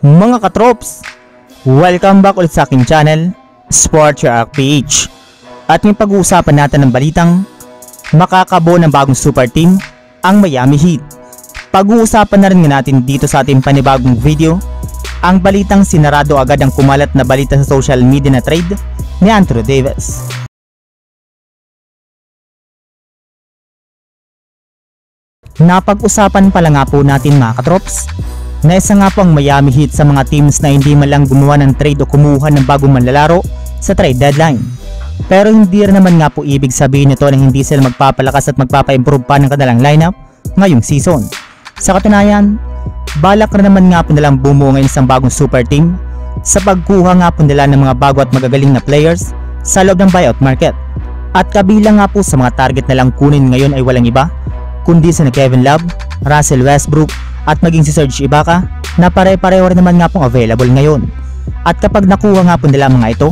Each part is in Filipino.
Mga katrops, welcome back ulit sa aking channel, Sport Your PH. At may pag-uusapan natin ng balitang makakabo ng bagong super team, ang Miami Heat. Pag-uusapan na rin natin dito sa ating panibagong video, ang balitang sinarado agad ang kumalat na balita sa social media na trade ni Anthony Davis. Napag-usapan pala nga po natin mga katrops na isa nga po ang Miami Heat sa mga teams na hindi man lang gumawa ng trade o kumuha ng bagong manlalaro sa trade deadline. Pero hindi rin naman nga po ibig sabihin nito na hindi sila magpapalakas at magpapa-improve pa ng kanilang lineup ngayong season. Sa katunayan, balak na naman nga po nilang bumuo ngayon isang bagong super team sa pagkuha nga po nila ng mga bago at magagaling na players sa loob ng buyout market. At kabilang nga po sa mga target na lang kunin ngayon ay walang iba, kundi sa Kevin Love, Russell Westbrook, at maging si Serge Ibaka na pare-pareho rin naman nga pong available ngayon. At kapag nakuha nga po nila mga ito,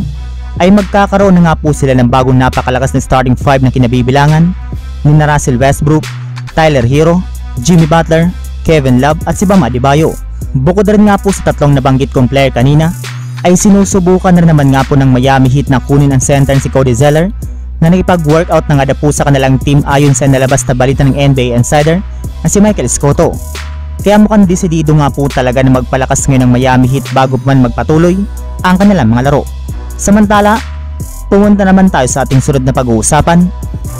ay magkakaroon na nga po sila ng bagong napakalakas na starting 5 na kinabibilangan ni na Russell Westbrook, Tyler Hero, Jimmy Butler, Kevin Love at si Bam Adebayo. Bukod rin nga po sa tatlong nabanggit kong player kanina, ay sinusubukan na naman nga po ng Miami Heat na kunin ang center si Cody Zeller na nakipag-workout na nga po sa kanilang team ayon sa nalabas na balita ng NBA Insider na si Michael Scotto. Kaya mukhang desidido nga po talaga na magpalakas ngayon ng Miami Heat bago man magpatuloy ang kanilang mga laro. Samantala, pumunta naman tayo sa ating sunod na pag-uusapan.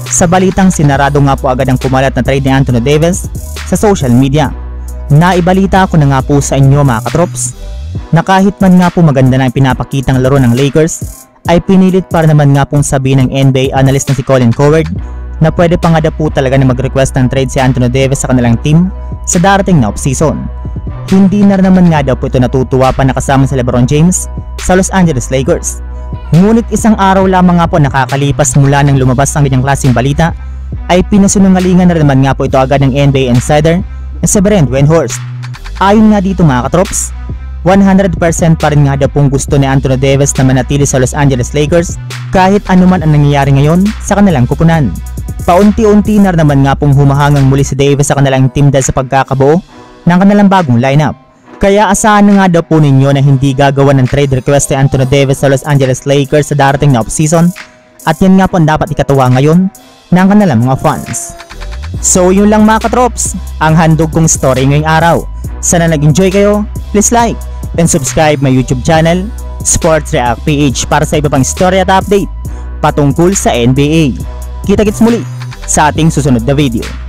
Sa balitang sinarado nga po agad ang kumalat na trade ni Anthony Davis sa social media. Naibalita ko na nga po sa inyo mga katrops na kahit man nga po maganda na ang pinapakitang laro ng Lakers ay pinilit para naman nga pong sabihin ng NBA analyst na si Colin Coward na pwede pa nga po talaga na mag-request ng trade si Anthony Davis sa kanilang team sa darating na off-season. Hindi na naman nga daw po ito natutuwa pa nakasama si Lebron James sa Los Angeles Lakers. Ngunit isang araw lamang nga po nakakalipas mula nang lumabas ang ganyang klaseng balita ay pinasunungalingan na naman nga po ito agad ng NBA insider na si Brent Wenhorst. Ayon nga dito mga katrops, 100% pa rin nga daw pong gusto ni Anthony Davis na manatili sa Los Angeles Lakers kahit anuman ang nangyayari ngayon sa kanilang kupunan. Paunti-unti na naman nga pong humahangang muli si Davis sa kanilang team dahil sa pagkakabuo ng kanilang bagong lineup. Kaya asahan na nga daw po ninyo na hindi gagawa ng trade request ni Anthony Davis sa Los Angeles Lakers sa darating na offseason at yan nga po ang dapat ikatuwa ngayon ng kanilang mga fans. So yun lang mga katrops, ang handog kong story ngayong araw. Sana nag-enjoy kayo, please like and subscribe my YouTube channel, Sports React PH para sa iba pang story at update patungkol sa NBA. Kita-kits muli! Sa ating susunod na video.